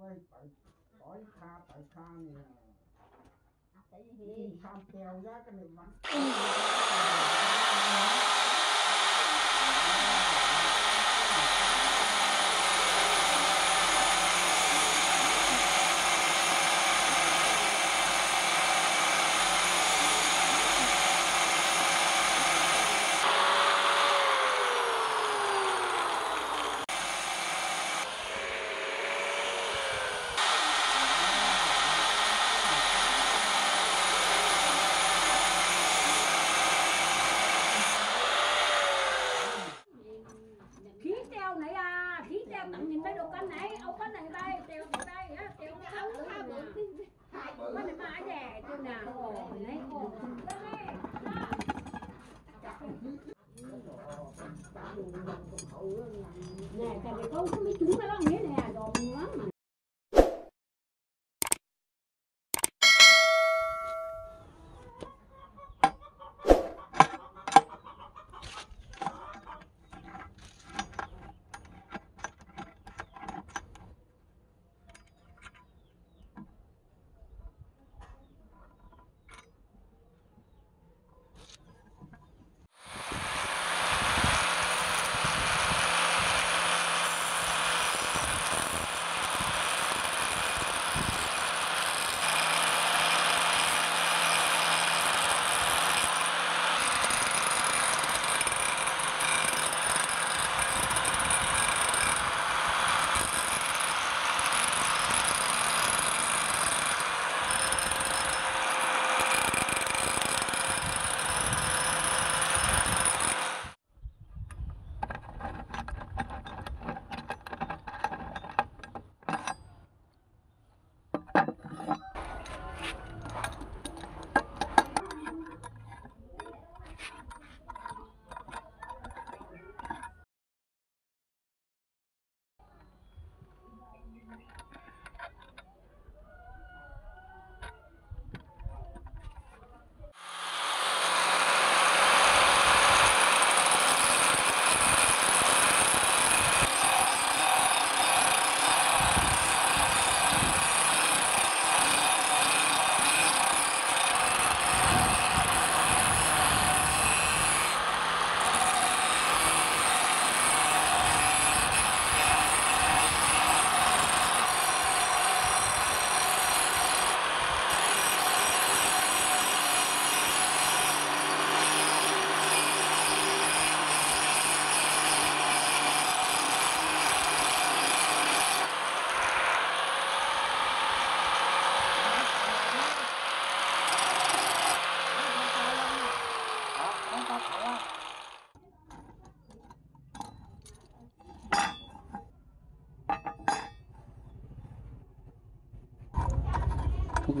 quay phải tối tha phải tha nè. Tham kèo ra cái này bắn.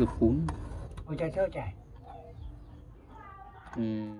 그 본. 어제 저자. 음.